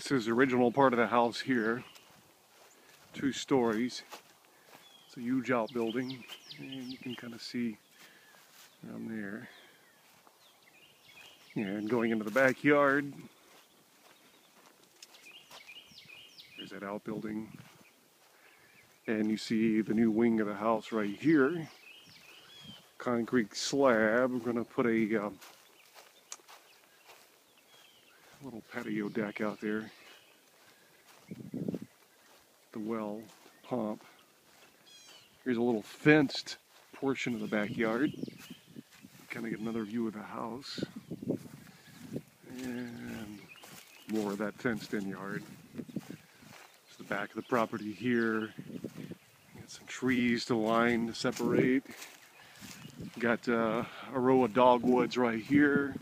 This is the original part of the house here. Two stories. It's a huge outbuilding, and you can kind of see down there. And going into the backyard, there's that outbuilding. And you see the new wing of the house right here. Concrete slab. We're going to put a um, little patio deck out there. The well pump. Here's a little fenced portion of the backyard. Kind of get another view of the house. And more of that fenced in yard. It's the back of the property here. Got some trees to line to separate. Got uh, a row of dogwoods right here.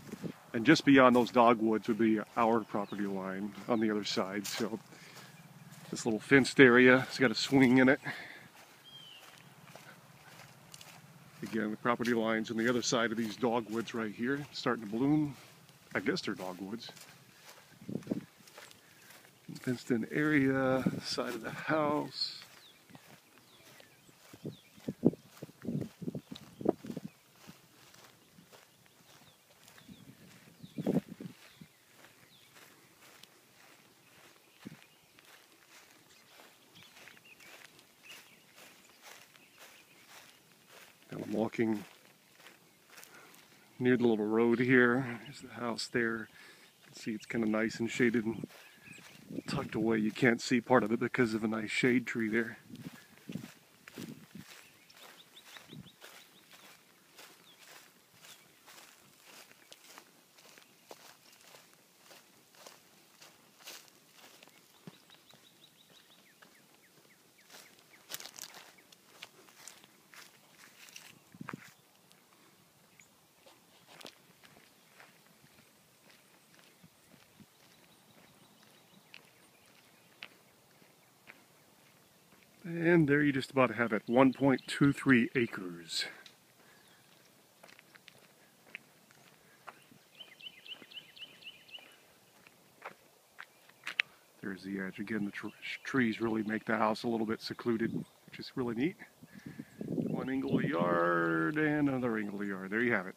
And just beyond those dogwoods would be our property line on the other side. So this little fenced area, it's got a swing in it. Again, the property lines on the other side of these dogwoods right here, starting to bloom. I guess they're dogwoods. Fenced in area, side of the house. And I'm walking near the little road here. There's the house there. You can see it's kind of nice and shaded and tucked away. You can't see part of it because of a nice shade tree there. And there you just about have it 1.23 acres. There's the edge. Again, the tr trees really make the house a little bit secluded, which is really neat. One angle a yard and another angle a yard. There you have it.